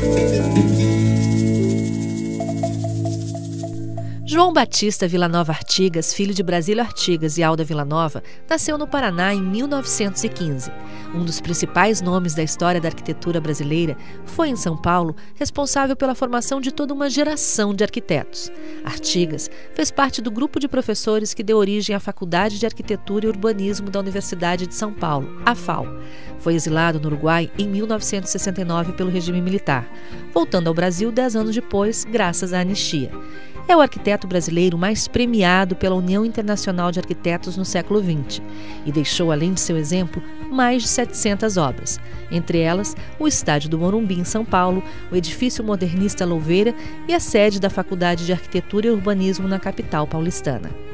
Thank you. João Batista Villanova Artigas, filho de Brasílio Artigas e Alda Villanova, nasceu no Paraná em 1915. Um dos principais nomes da história da arquitetura brasileira, foi em São Paulo responsável pela formação de toda uma geração de arquitetos. Artigas fez parte do grupo de professores que deu origem à Faculdade de Arquitetura e Urbanismo da Universidade de São Paulo, a FAO. Foi exilado no Uruguai em 1969 pelo regime militar, voltando ao Brasil dez anos depois, graças à anistia. É o arquiteto brasileiro mais premiado pela União Internacional de Arquitetos no século XX e deixou, além de seu exemplo, mais de 700 obras, entre elas o Estádio do Morumbi, em São Paulo, o edifício modernista Louveira e a sede da Faculdade de Arquitetura e Urbanismo na capital paulistana.